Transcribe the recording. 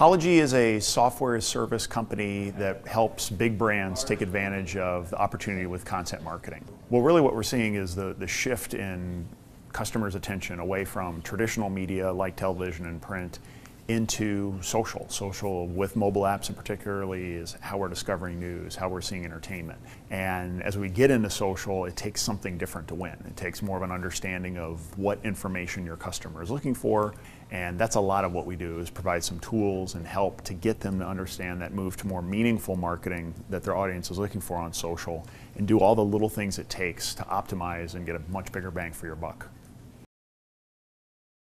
Ahalogy is a software as service company that helps big brands take advantage of the opportunity with content marketing. Well, really what we're seeing is the, the shift in customers' attention away from traditional media like television and print into social. Social with mobile apps in particularly is how we're discovering news, how we're seeing entertainment. And as we get into social, it takes something different to win. It takes more of an understanding of what information your customer is looking for. And that's a lot of what we do is provide some tools and help to get them to understand that move to more meaningful marketing that their audience is looking for on social and do all the little things it takes to optimize and get a much bigger bang for your buck.